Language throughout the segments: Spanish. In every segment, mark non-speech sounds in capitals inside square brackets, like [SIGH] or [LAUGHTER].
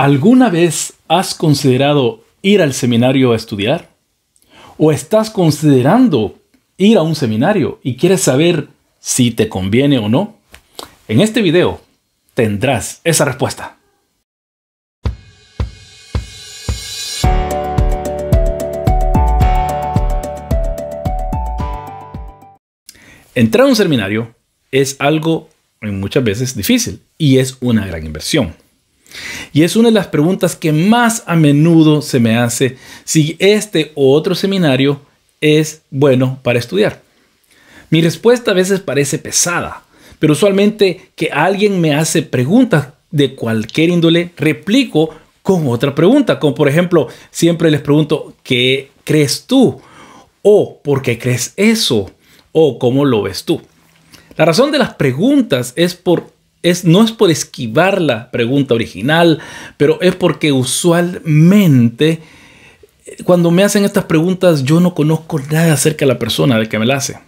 ¿Alguna vez has considerado ir al seminario a estudiar? ¿O estás considerando ir a un seminario y quieres saber si te conviene o no? En este video tendrás esa respuesta. Entrar a un seminario es algo muchas veces difícil y es una gran inversión. Y es una de las preguntas que más a menudo se me hace si este o otro seminario es bueno para estudiar. Mi respuesta a veces parece pesada, pero usualmente que alguien me hace preguntas de cualquier índole, replico con otra pregunta, como por ejemplo, siempre les pregunto, ¿qué crees tú? O ¿por qué crees eso? O ¿cómo lo ves tú? La razón de las preguntas es por es, no es por esquivar la pregunta original, pero es porque usualmente cuando me hacen estas preguntas yo no conozco nada acerca de la persona de que me la hace.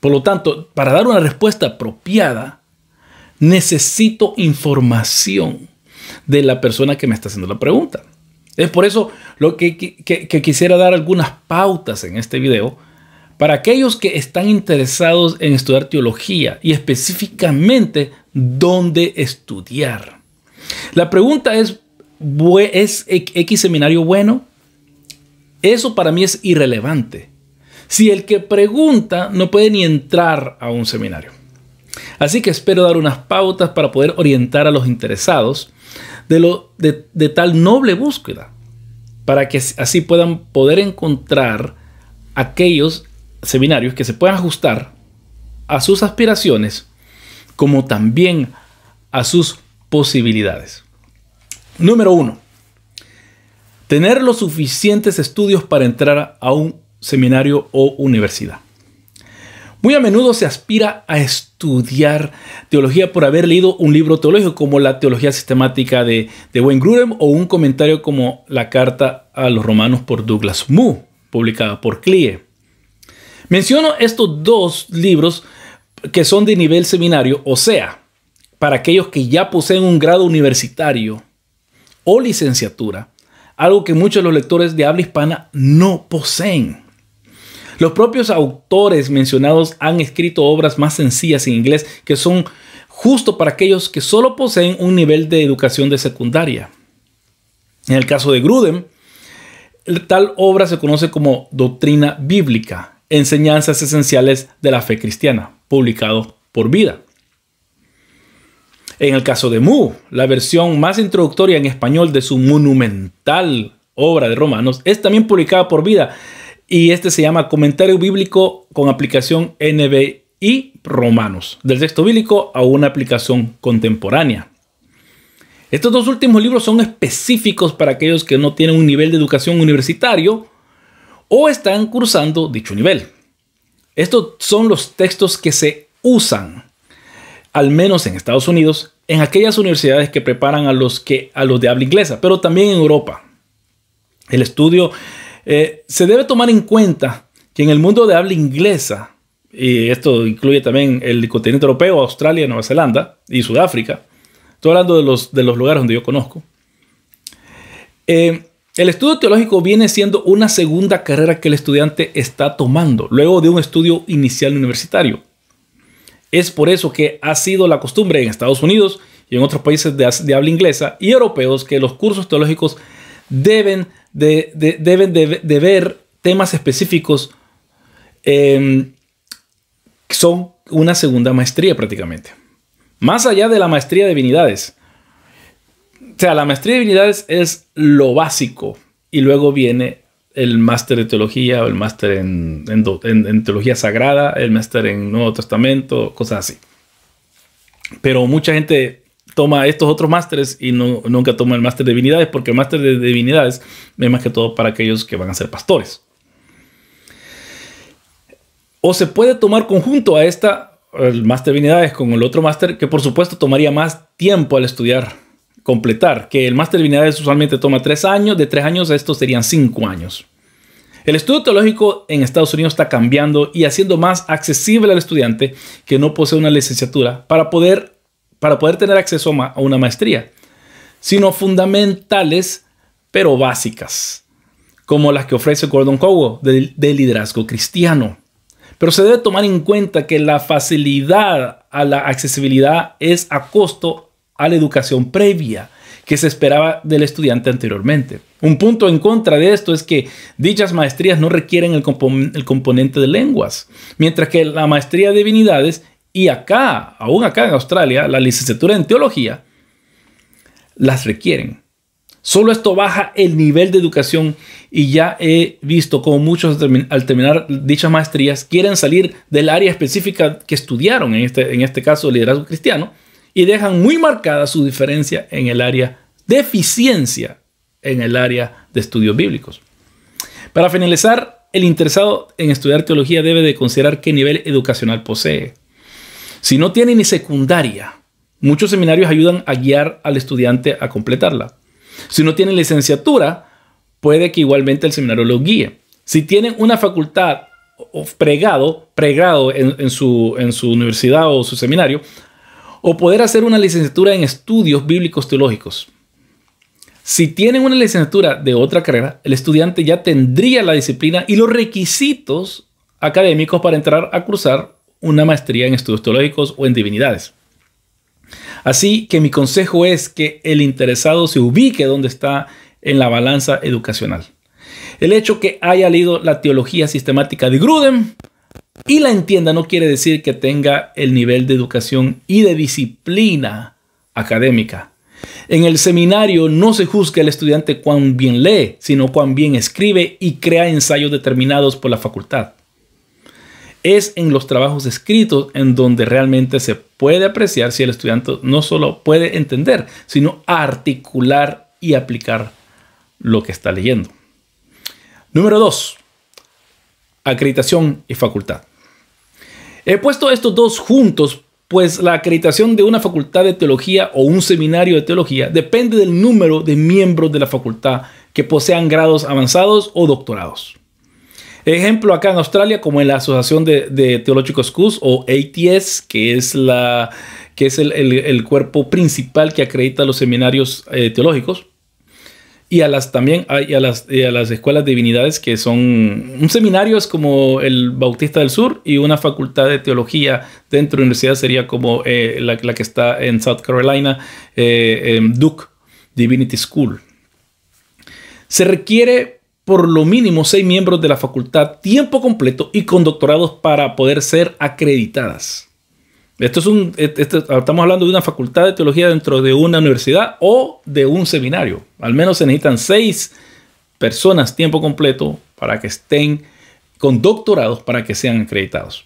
Por lo tanto, para dar una respuesta apropiada, necesito información de la persona que me está haciendo la pregunta. Es por eso lo que, que quisiera dar algunas pautas en este video para aquellos que están interesados en estudiar teología y específicamente dónde estudiar. La pregunta es, ¿es X seminario bueno? Eso para mí es irrelevante. Si el que pregunta no puede ni entrar a un seminario. Así que espero dar unas pautas para poder orientar a los interesados de, tal noble búsqueda, para que así puedan poder encontrar aquellos seminarios que se puedan ajustar a sus aspiraciones como también a sus posibilidades. Número uno, tener los suficientes estudios para entrar a un seminario o universidad. Muy a menudo se aspira a estudiar teología por haber leído un libro teológico como la Teología Sistemática de, de Wayne Grudem o un comentario como la Carta a los Romanos por Douglas Moo, publicada por CLIE. Menciono estos dos libros que son de nivel seminario, o sea, para aquellos que ya poseen un grado universitario o licenciatura, algo que muchos de los lectores de habla hispana no poseen. Los propios autores mencionados han escrito obras más sencillas en inglés que son justo para aquellos que solo poseen un nivel de educación de secundaria. En el caso de Grudem, tal obra se conoce como doctrina bíblica Enseñanzas Esenciales de la Fe Cristiana, publicado por Vida. En el caso de Mu, la versión más introductoria en español de su monumental obra de Romanos es también publicada por Vida y este se llama Comentario Bíblico con aplicación NBI Romanos, del texto bíblico a una aplicación contemporánea. Estos dos últimos libros son específicos para aquellos que no tienen un nivel de educación universitario o están cursando dicho nivel. Estos son los textos que se usan, al menos en Estados Unidos, en aquellas universidades que preparan a los, que, a los de habla inglesa, pero también en Europa. El estudio eh, se debe tomar en cuenta que en el mundo de habla inglesa, y esto incluye también el continente europeo, Australia, Nueva Zelanda y Sudáfrica, estoy hablando de los, de los lugares donde yo conozco, eh, el estudio teológico viene siendo una segunda carrera que el estudiante está tomando luego de un estudio inicial universitario. Es por eso que ha sido la costumbre en Estados Unidos y en otros países de, habla inglesa y europeos que los cursos teológicos deben de, deben de, ver temas específicos em, que son una segunda maestría prácticamente. Más allá de la maestría de divinidades, sea, la maestría de divinidades es lo básico y luego viene el máster de teología o el máster en, teología sagrada, el máster en Nuevo Testamento, cosas así. Pero mucha gente toma estos otros másteres y no, nunca toma el máster de divinidades porque el máster de divinidades es más que todo para aquellos que van a ser pastores. O se puede tomar conjunto a esta, el máster de divinidades con el otro máster que por supuesto tomaría más tiempo al estudiar completar, que el máster de divinidades usualmente toma tres años, de tres años a estos serían cinco años. El estudio teológico en Estados Unidos está cambiando y haciendo más accesible al estudiante que no posee una licenciatura para poder, para poder tener acceso a una maestría. sino fundamentales, pero básicas, como las que ofrece Gordon Cowell de, de liderazgo cristiano. Pero se debe tomar en cuenta que la facilidad a la accesibilidad es a costo a la educación previa que se esperaba del estudiante anteriormente. Un punto en contra de esto es que dichas maestrías no requieren el, componente de lenguas, mientras que la maestría de divinidades y acá, aún acá en Australia, la licenciatura en teología, las requieren. Solo esto baja el nivel de educación y ya he visto como muchos al terminar dichas maestrías quieren salir del área específica que estudiaron, en este, en este caso liderazgo cristiano, y dejan muy marcada su diferencia en el área de eficiencia en el área de estudios bíblicos. Para finalizar, el interesado en estudiar teología debe de considerar qué nivel educacional posee. Si no tiene ni secundaria, muchos seminarios ayudan a guiar al estudiante a completarla. Si no tiene licenciatura, puede que igualmente el seminario lo guíe. Si tienen una facultad o pregrado en, su, en su universidad o su seminario, o poder hacer una licenciatura en estudios bíblicos teológicos. Si tienen una licenciatura de otra carrera, el estudiante ya tendría la disciplina y los requisitos académicos para entrar a cruzar una maestría en estudios teológicos o en divinidades. Así que mi consejo es que el interesado se ubique donde está en la balanza educacional. El hecho que haya leído la teología sistemática de Grudem y la entienda no quiere decir que tenga el nivel de educación y de disciplina académica. En el seminario no se juzga al estudiante cuán bien lee, sino cuán bien escribe y crea ensayos determinados por la facultad. Es en los trabajos escritos en donde realmente se puede apreciar si el estudiante no solo puede entender, sino articular y aplicar lo que está leyendo. Número 2. Acreditación y facultad. He puesto estos dos juntos, pues la acreditación de una facultad de teología o un seminario de teología depende del número de miembros de la facultad que posean grados avanzados o doctorados. Ejemplo acá en Australia, como en la Asociación de, de Theological Schools o ATS, que es, la, que es el, cuerpo principal que acredita los seminarios eh, teológicos y a las también hay a las, a las escuelas de divinidades que son un seminario es como el Bautista del Sur y una facultad de teología dentro de la universidad sería como eh, la, que está en South Carolina, eh, Duke Divinity School. Se requiere por lo mínimo seis miembros de la facultad tiempo completo y con doctorados para poder ser acreditadas. Esto es un, estamos hablando de una facultad de teología dentro de una universidad o de un seminario. Al menos se necesitan seis personas tiempo completo para que estén con doctorados para que sean acreditados.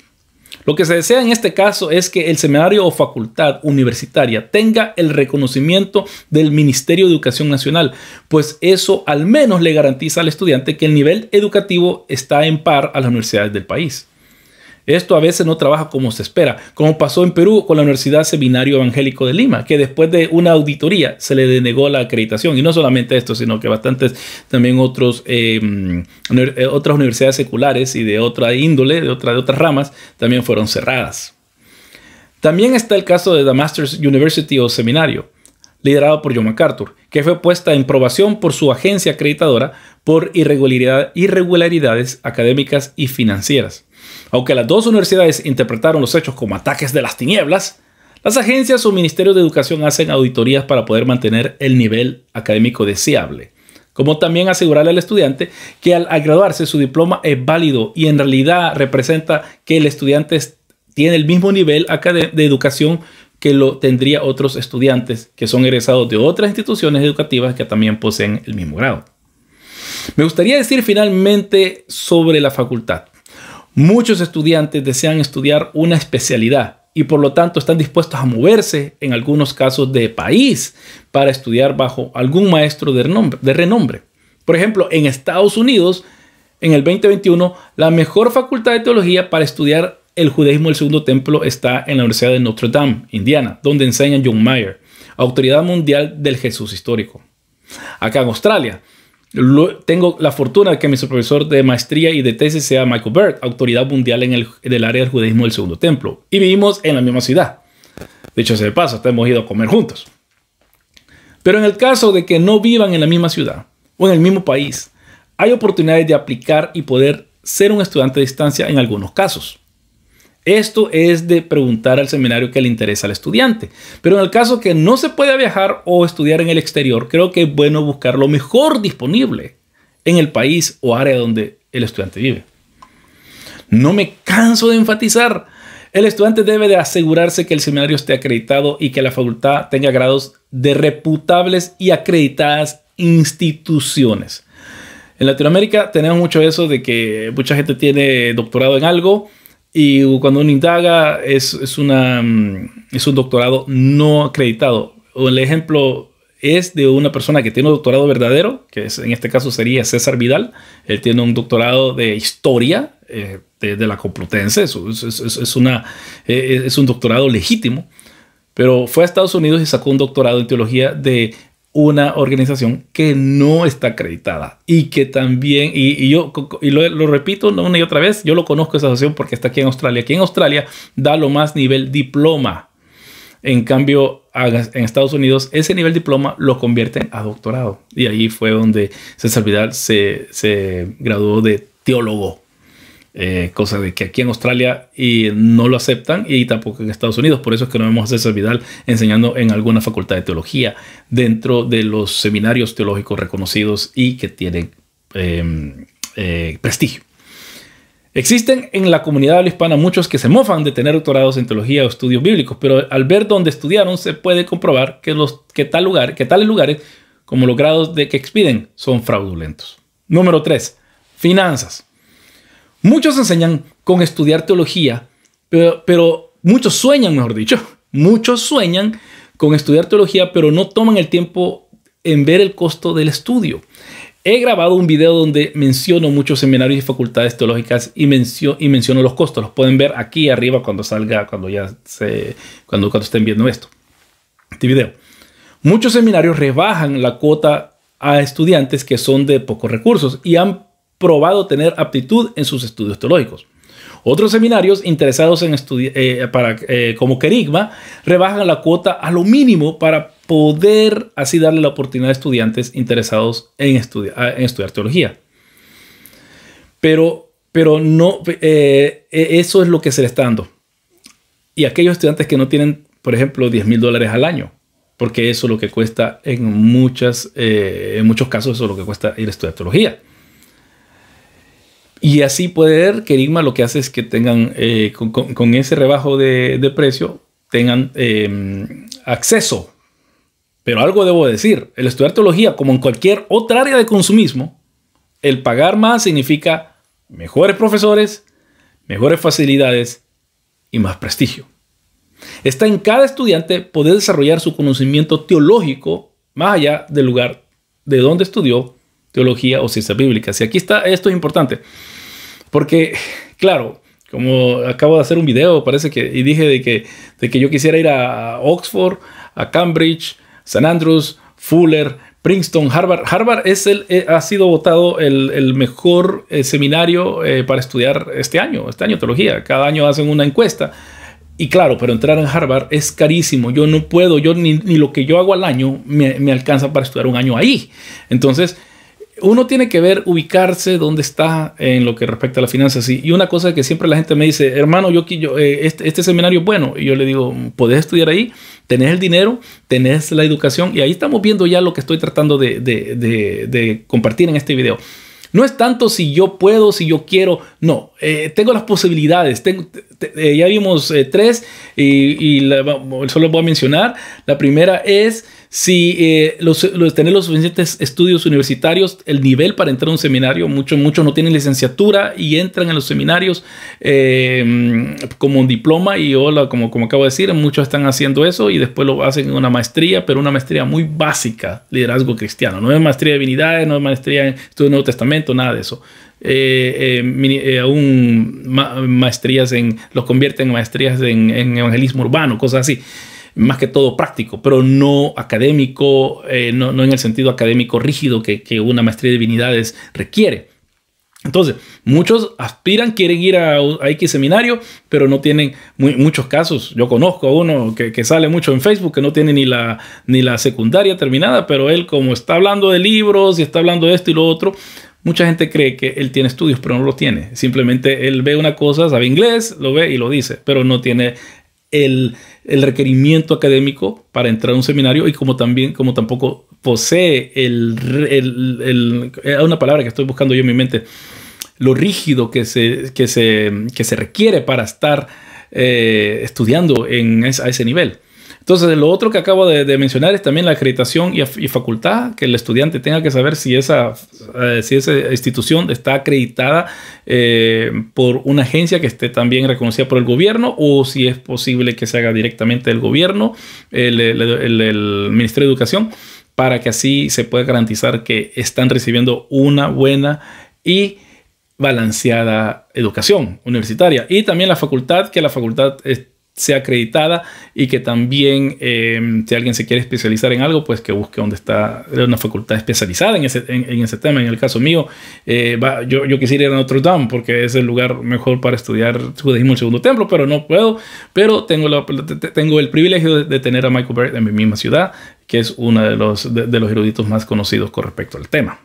Lo que se desea en este caso es que el seminario o facultad universitaria tenga el reconocimiento del Ministerio de Educación Nacional, pues eso al menos le garantiza al estudiante que el nivel educativo está en par a las universidades del país. Esto a veces no trabaja como se espera, como pasó en Perú con la Universidad Seminario Evangélico de Lima, que después de una auditoría se le denegó la acreditación. Y no solamente esto, sino que bastantes también otros, em, eh, otras universidades seculares y de otra índole, de, de otras ramas, también fueron cerradas. También está el caso de The Masters University o Seminario, liderado por John MacArthur, que fue puesta en probación por su agencia acreditadora por irregularidades académicas y financieras. Aunque las dos universidades interpretaron los hechos como ataques de las tinieblas, las agencias o ministerios de educación hacen auditorías para poder mantener el nivel académico deseable, como también asegurarle al estudiante que al graduarse su diploma es válido y en realidad representa que el estudiante tiene el mismo nivel de educación que lo tendría otros estudiantes que son egresados de otras instituciones educativas que también poseen el mismo grado. Me gustaría decir finalmente sobre la facultad. Muchos estudiantes desean estudiar una especialidad y por lo tanto están dispuestos a moverse en algunos casos de país para estudiar bajo algún maestro de renombre. Por ejemplo, en Estados Unidos, en el 2021, la mejor facultad de teología para estudiar el judaísmo del segundo templo está en la Universidad de Notre Dame, Indiana, donde enseña John Mayer, autoridad mundial del Jesús histórico. Acá en Australia, tengo la fortuna de que mi supervisor de maestría y de tesis sea Michael Bird, autoridad mundial en el, área del judaísmo del segundo templo. Y vivimos en la misma ciudad. De hecho, se de paso, hemos ido a comer juntos. Pero en el caso de que no vivan en la misma ciudad o en el mismo país, hay oportunidades de aplicar y poder ser un estudiante a distancia en algunos casos. Esto es de preguntar al seminario que le interesa al estudiante. Pero en el caso que no se pueda viajar o estudiar en el exterior, creo que es bueno buscar lo mejor disponible en el país o área donde el estudiante vive. No me canso de enfatizar. El estudiante debe de asegurarse que el seminario esté acreditado y que la facultad tenga grados de reputables y acreditadas instituciones. En Latinoamérica tenemos mucho eso de que mucha gente tiene doctorado en algo y cuando uno indaga, es, es, una, mm, es un doctorado no acreditado. El ejemplo es de una persona que tiene un doctorado verdadero, que es, en este caso sería César Vidal. Él tiene un doctorado de historia eh, de, la Complutense. Es, es, una, eh, es un doctorado legítimo. Pero fue a Estados Unidos y sacó un doctorado en teología de una organización que no está acreditada y que también, y, yo y lo, repito una y otra vez, yo lo conozco esa asociación porque está aquí en Australia. Aquí en Australia da lo más nivel diploma. En cambio, en Estados Unidos, ese nivel diploma lo convierte a doctorado. Y ahí fue donde César Vidal se, se graduó de teólogo. Eh, cosa de que aquí en Australia y no lo aceptan y tampoco en Estados Unidos. Por eso es que no vemos a César enseñando en alguna facultad de teología dentro de los seminarios teológicos reconocidos y que tienen em, eh, prestigio. Existen en la comunidad hispana muchos que se mofan de tener doctorados en teología o estudios bíblicos, pero al ver dónde estudiaron se puede comprobar que, los, que, tal lugar, que tales lugares, como los grados de que expiden, son fraudulentos. Número 3. Finanzas. Muchos enseñan con estudiar teología, pero, muchos sueñan, mejor dicho, [LAUGHS] muchos sueñan con estudiar teología, pero no toman el tiempo en ver el costo del estudio. He grabado un video donde menciono muchos seminarios y facultades teológicas y, menciono, y menciono los costos. Los pueden ver aquí arriba cuando salga, cuando ya se, cuando, cuando estén viendo esto, este video. Muchos seminarios rebajan la cuota a estudiantes que son de pocos recursos y han probado tener aptitud en sus estudios teológicos. Otros seminarios interesados en estudiar eh, eh, como Querigma rebajan la cuota a lo mínimo para poder así darle la oportunidad a estudiantes interesados en, estudiar, teología. Pero, pero no, eh, eso es lo que se le está dando. Y aquellos estudiantes que no tienen, por ejemplo, 10 mil dólares al año, porque eso es lo que cuesta en, muchas, en muchos casos, eso es lo que cuesta ir a estudiar teología. Y así puede ver que Enigma lo que hace es que tengan, eh, con, ese rebajo de, precio, tengan em, acceso. Pero algo debo decir, el estudiar teología, como en cualquier otra área de consumismo, el pagar más significa mejores profesores, mejores facilidades y más prestigio. Está en cada estudiante poder desarrollar su conocimiento teológico más allá del lugar de donde estudió teología o ciencias bíblicas. Y aquí está, esto es importante. Porque, [SIGHS] claro, como acabo de hacer un video, parece que, y dije de que, de que yo quisiera ir a Oxford, a Cambridge, St. Andrews, Fuller, Princeton, Harvard. Harvard es el, eh, ha sido votado el, mejor eh, seminario eh, para estudiar este año, este año teología. Cada año hacen una encuesta. Y claro, pero entrar en Harvard es carísimo. Yo no puedo, yo ni, ni lo que yo hago al año me, me alcanza para estudiar un año ahí. Entonces, uno tiene que ver, ubicarse dónde está en lo que respecta a las finanzas. Y una cosa que siempre la gente me dice, hermano, yo, yo eh, este, este, seminario es bueno. Y yo le digo, podés estudiar ahí, tenés el dinero, tenés la educación. Y ahí estamos viendo ya lo que estoy tratando de, compartir en este video. No es tanto si yo puedo, si yo quiero, no, eh, tengo las posibilidades. Eh, ya vimos tres y, solo voy a mencionar. La primera es si los, tener los suficientes estudios universitarios, el nivel para entrar a un seminario. Muchos, muchos no tienen licenciatura y entran en los seminarios como un diploma y hola, como, como acabo de decir, muchos están haciendo eso y después lo hacen en una maestría, pero una maestría muy básica, liderazgo cristiano. No es maestría de divinidades, no es maestría en estudio del Nuevo Testamento, nada de eso. Eh, eh, eh, aún maestrías en, los convierten en maestrías en, evangelismo urbano, cosas así. Más que todo práctico, pero no académico, no, en el sentido académico rígido que, una maestría de divinidades requiere. Entonces, muchos aspiran, quieren ir a, X seminario, pero no tienen muchos casos. Yo conozco a uno que, sale mucho en Facebook, que no tiene ni la, ni la secundaria terminada, pero él como está hablando de libros y está hablando de esto y lo otro, mucha gente cree que él tiene estudios, pero no lo tiene. Simplemente él ve una cosa, sabe inglés, lo ve y lo dice, pero no tiene el, requerimiento académico para entrar a un seminario y como también, como tampoco posee el, el, una palabra que estoy buscando yo en mi mente, lo rígido que se, que se, que se requiere para estar eh, estudiando en a ese nivel. Entonces, lo otro que acabo de, mencionar es también la acreditación y, facultad, que el estudiante tenga que saber si esa, eh, si esa institución está acreditada eh, por una agencia que esté también reconocida por el gobierno o si es posible que se haga directamente el gobierno, el, el Ministerio de Educación, para que así se pueda garantizar que están recibiendo una buena y balanceada educación universitaria. Y también la facultad, que la facultad sea acreditada y que también eh, si alguien se quiere especializar en algo, pues que busque donde está una facultad especializada en ese, en, ese tema. En el caso mío, eh, yo, yo, quisiera ir a Notre Dame porque es el lugar mejor para estudiar judaísmo el segundo templo, pero no puedo, pero tengo, la, tengo el privilegio de, tener a Michael Barrett en mi misma ciudad, que es uno de los, de los eruditos más conocidos con respecto al tema.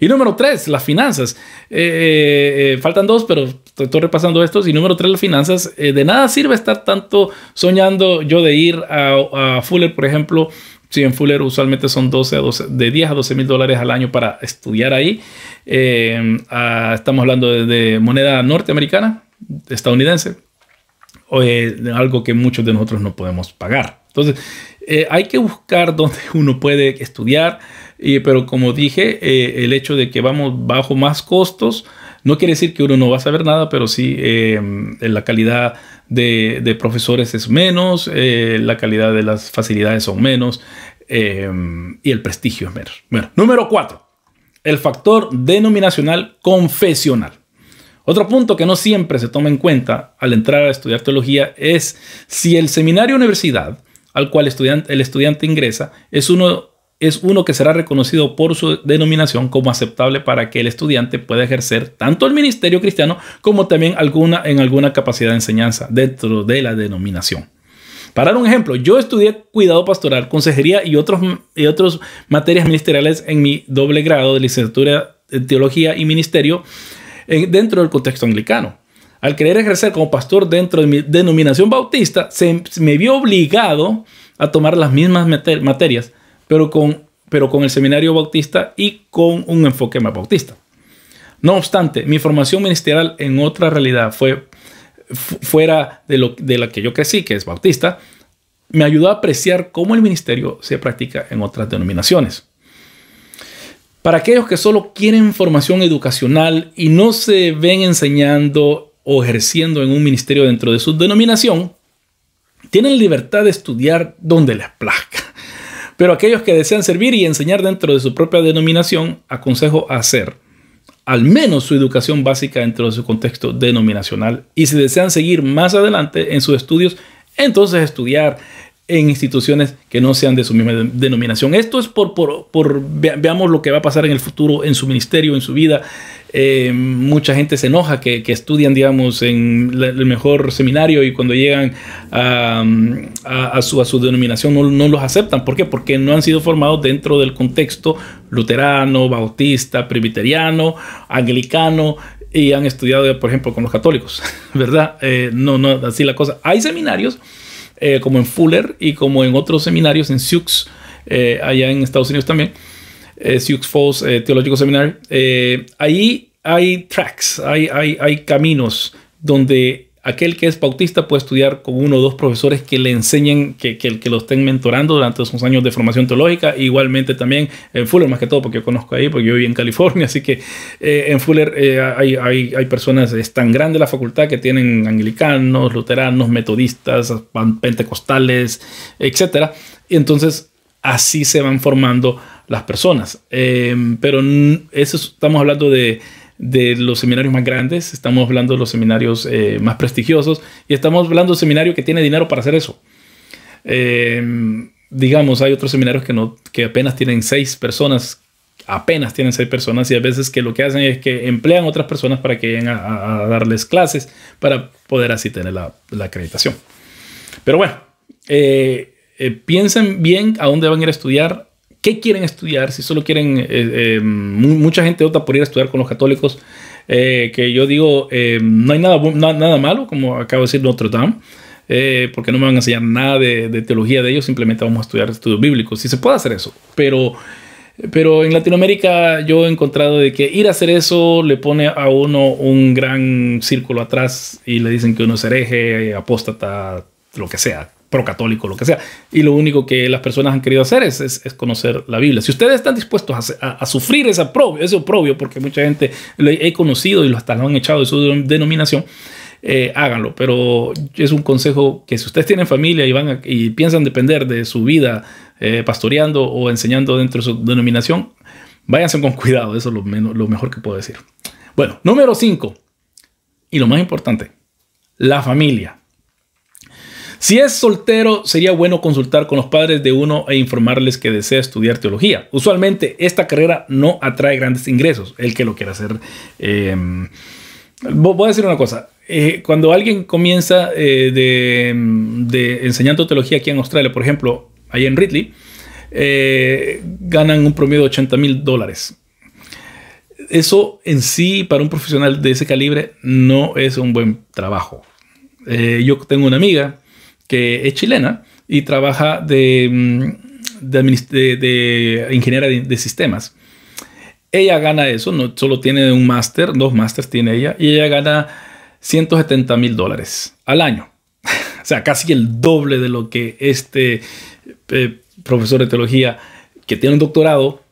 Y número tres, las finanzas. Eh, eh, eh, faltan dos, pero estoy, repasando estos. Y número tres, las finanzas. de nada sirve estar tanto soñando yo de ir a, Fuller, por ejemplo. Si en Fuller usualmente son 12 a 12, de 10 a 12 mil dólares al año para estudiar ahí. estamos hablando de, moneda norteamericana, estadounidense, o, algo que muchos de nosotros no podemos pagar. Entonces, hay que buscar [LAUGHS] donde uno puede estudiar pero como dije, eh, el hecho de que vamos bajo más costos no quiere decir que uno no va a saber nada, pero sí eh, la calidad de, profesores es menos, eh, la calidad de las facilidades son menos y el prestigio es menos. Bueno, número cuatro, el factor denominacional confesional. Otro punto que no siempre se toma en cuenta al entrar a estudiar teología es si el seminario universidad al cual el estudiante ingresa es uno es uno que será reconocido por su denominación como aceptable para que el estudiante pueda ejercer tanto el ministerio cristiano como también alguna, en alguna capacidad de enseñanza dentro de la denominación. Para dar un ejemplo, yo estudié cuidado pastoral, consejería y otros, y otros materias ministeriales en mi doble grado de licenciatura en teología y ministerio dentro del contexto anglicano. Al querer ejercer como pastor dentro de mi denominación bautista, se me vio obligado a tomar las mismas materias pero con, pero con el seminario bautista y con un enfoque más bautista. No obstante, mi formación ministerial en otra realidad fue fuera de, lo, de la que yo crecí, que es bautista, me ayudó a apreciar cómo el ministerio se practica en otras denominaciones. Para aquellos que solo quieren formación educacional y no se ven enseñando o ejerciendo en un ministerio dentro de su denominación, tienen libertad de estudiar donde les plazca. Pero aquellos que desean servir y enseñar dentro de su propia denominación, aconsejo hacer al menos su educación básica dentro de su contexto denominacional. Y si desean seguir más adelante en sus estudios, entonces estudiar en instituciones que no sean de su misma denominación. Esto es por, por, veamos lo que va a pasar en el futuro, en su ministerio, en su vida. Eh, mucha gente se enoja que, estudian, digamos, en el mejor seminario y cuando llegan a, a, su, denominación no, no, los aceptan. ¿Por qué? Porque no han sido formados dentro del contexto luterano, bautista, presbiteriano, anglicano, y han estudiado, por ejemplo, con los católicos, [LAUGHS] ¿verdad? Eh, no, no, así la cosa. Hay seminarios eh, como en Fuller y como en otros seminarios, en Sioux, eh, allá en Estados Unidos también, eh, Sioux Falls Theological Seminary. ahí hay tracks, hay, hay, hay caminos donde aquel que es bautista puede estudiar con uno o dos profesores que le enseñen, que, que, que lo estén mentorando durante sus años de formación teológica. Igualmente también en Fuller, más que todo, porque yo conozco ahí, porque yo viví en California, [LAUGHS] así que eh, en Fuller eh, hay, hay, hay, personas, es tan grande la facultad que tienen anglicanos, luteranos, metodistas, pentecostales, etc. Y entonces así se van formando las personas. Eh, pero eso estamos hablando de de los seminarios más grandes, estamos hablando de los seminarios eh, más prestigiosos y estamos hablando de un seminario que tiene dinero para hacer eso. Eh, digamos, hay otros seminarios que, no, que apenas tienen seis personas apenas tienen seis personas y a veces que lo que hacen es que emplean otras personas para que lleguen a, darles clases para poder así tener la, acreditación. Pero bueno, eh, eh, piensen bien a dónde van a ir a estudiar, qué quieren estudiar, si solo quieren, eh, mucha gente opta por ir a estudiar con los católicos, que yo digo, no hay nada, nada malo, como acabo de decir Notre Dame. porque no me van a enseñar nada de, de, teología de ellos, simplemente vamos a estudiar estudios bíblicos. Si se puede hacer eso, pero pero en Latinoamérica yo he encontrado de que ir a hacer eso le pone a uno un gran círculo atrás y le dicen que uno es hereje, apóstata, lo que sea, procatólico, lo que sea. Y lo único que las personas han querido hacer es, es, conocer la Biblia. Si ustedes están dispuestos a, a, sufrir ese oprobio, ese oprobio, porque mucha gente lo he conocido y lo hasta lo han echado de su denominación, eh, háganlo. Pero es un consejo que si ustedes tienen familia y, van y piensan depender de su vida eh, pastoreando o enseñando dentro de su denominación, váyanse con cuidado. Eso es lo, lo mejor que puedo decir. Bueno, número 5. Y lo más importante, la familia. Si es soltero, sería bueno consultar con los padres de uno e informarles que desea estudiar teología. Usualmente esta carrera no atrae grandes ingresos. El que lo quiera hacer. Eh, voy a decir una cosa. Eh, cuando alguien comienza eh, de, enseñando teología aquí en Australia, por ejemplo, ahí en Ridley, eh, ganan un promedio de 80 mil dólares. Eso en sí, para un profesional de ese calibre, no es un buen trabajo. yo tengo una amiga que es chilena y trabaja de, mm, de, ingeniera de, sistemas. Ella gana eso, no solo tiene un máster, dos másters tiene ella, y ella gana 170 mil dólares al año. [LAUGHS] o sea, casi el doble de lo que este eh, profesor de teología que tiene un doctorado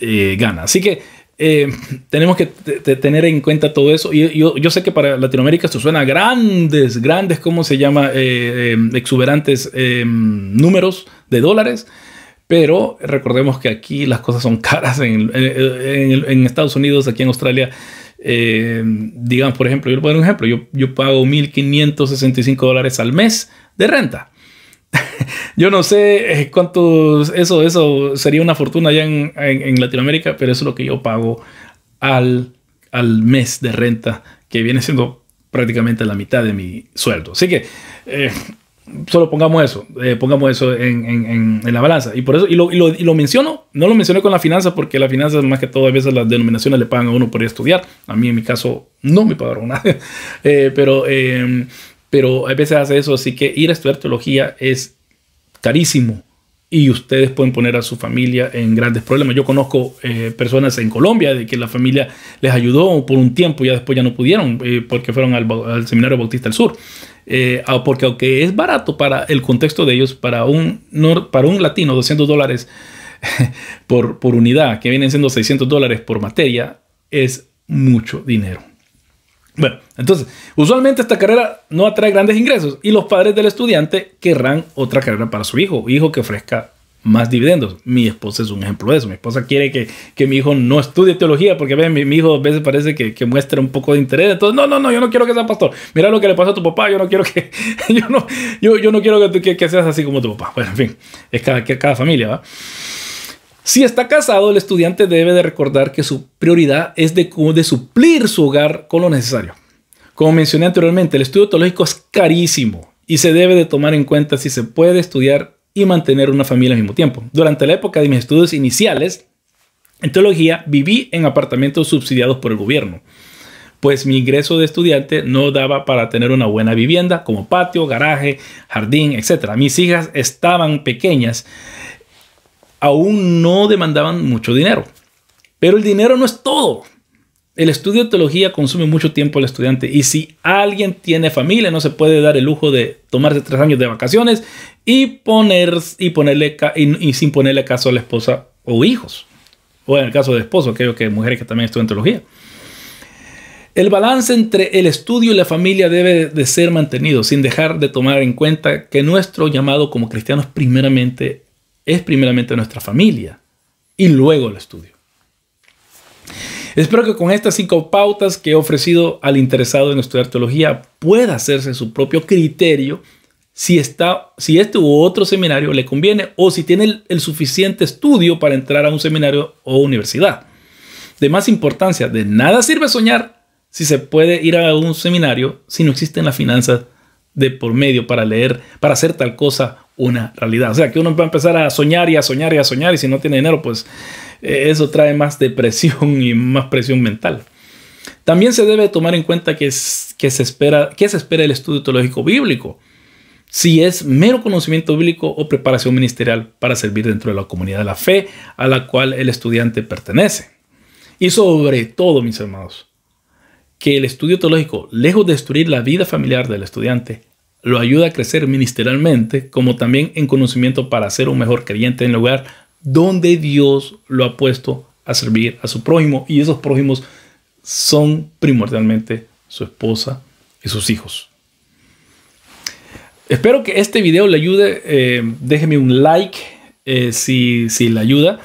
eh, gana. Así que eh, tenemos que tener en cuenta todo eso. Y yo, sé que para Latinoamérica esto suena grandes, grandes, ¿cómo se llama? exuberantes números de dólares. Pero recordemos que aquí las cosas son caras en, en Estados Unidos, aquí en Australia eh, digamos, por ejemplo, yo le pongo un ejemplo, yo, yo pago 1.565 dólares al mes de renta. [LAUGHS] yo no sé eh, cuánto eso, eso sería una fortuna allá en, en, Latinoamérica, pero eso es lo que yo pago al, al mes de renta, que viene siendo prácticamente la mitad de mi sueldo. Así que eh, solo pongamos eso, eh, pongamos eso en, en, en, la balanza. Y por eso, y lo, y, lo, y lo, menciono, no lo mencioné con la finanza, porque la finanza, más que todo, a veces las denominaciones le pagan a uno por estudiar. A mí, en mi caso, no me pagaron nada. [LAUGHS] eh, pero, eh, pero a veces hace eso, así que ir a estudiar teología es carísimo y ustedes pueden poner a su familia en grandes problemas. Yo conozco eh, personas en Colombia de que la familia les ayudó por un tiempo, ya después ya no pudieron eh, porque fueron al, Seminario Bautista del Sur. Eh, porque aunque es barato para el contexto de ellos, para un, para un latino 200 dólares [LAUGHS] por, por unidad, que vienen siendo 600 dólares por materia, es mucho dinero. Bueno, entonces, usualmente esta carrera no atrae grandes ingresos y los padres del estudiante querrán otra carrera para su hijo, hijo que ofrezca más dividendos. Mi esposa es un ejemplo de eso. Mi esposa quiere que, que mi hijo no estudie teología porque ve, mi, mi, hijo a veces parece que, que, muestra un poco de interés. Entonces, no, no, no, yo no quiero que sea pastor. Mira lo que le pasó a tu papá. Yo no quiero que, [LAUGHS] yo no, yo, yo no quiero que, que, seas así como tu papá. Bueno, en fin, es cada, cada familia, ¿va? Si está casado, el estudiante debe de recordar que su prioridad es de, suplir su hogar con lo necesario. Como mencioné anteriormente, el estudio teológico es carísimo y se debe de tomar en cuenta si se puede estudiar y mantener una familia al mismo tiempo. Durante la época de mis estudios iniciales en teología, viví en apartamentos subsidiados por el gobierno, pues mi ingreso de estudiante no daba para tener una buena vivienda como patio, garaje, jardín, etc. Mis hijas estaban pequeñas aún no demandaban mucho dinero. Pero el dinero no es todo. El estudio de teología consume mucho tiempo al estudiante y si alguien tiene familia no se puede dar el lujo de tomarse tres años de vacaciones y, poner, y, ponerle, y, sin ponerle caso a la esposa o hijos. O en el caso de esposo, creo que mujeres que también estudian teología. El balance entre el estudio y la familia debe de ser mantenido sin dejar de tomar en cuenta que nuestro llamado como cristianos primeramente es primeramente nuestra familia y luego el estudio. Espero que con estas cinco pautas que he ofrecido al interesado en estudiar teología pueda hacerse su propio criterio si, está, si este u otro seminario le conviene o si tiene el, el suficiente estudio para entrar a un seminario o universidad. De más importancia, de nada sirve soñar si se puede ir a un seminario si no existen las finanzas de por medio para leer, para hacer tal cosa una realidad. O sea, que uno va a empezar a soñar y a soñar y a soñar y si no tiene dinero, pues eh, eso trae más depresión y más presión mental. También se debe tomar en cuenta que, que, se espera, que se espera el estudio teológico bíblico. Si es mero conocimiento bíblico o preparación ministerial para servir dentro de la comunidad de la fe a la cual el estudiante pertenece. Y sobre todo, mis hermanos, que el estudio teológico, lejos de destruir la vida familiar del estudiante, lo ayuda a crecer ministerialmente, como también en conocimiento para ser un mejor creyente en el lugar donde Dios lo ha puesto a servir a su prójimo. Y esos prójimos son primordialmente su esposa y sus hijos. Espero que este video le ayude. Eh, déjeme un like eh, si, si, le ayuda.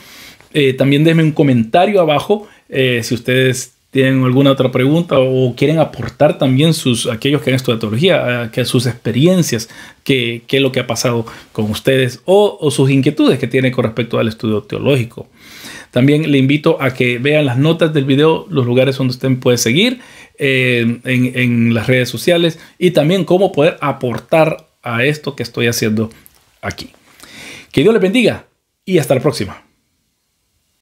Eh, también déjeme un comentario abajo si ustedes tienen alguna otra pregunta o quieren aportar también sus, aquellos que han estudiado teología, que sus experiencias, qué es lo que ha pasado con ustedes o, sus inquietudes que tienen con respecto al estudio teológico. También le invito a que vean las notas del video, los lugares donde usted puede seguir eh, en, en las redes sociales y también cómo poder aportar a esto que estoy haciendo aquí. Que Dios le bendiga y hasta la próxima.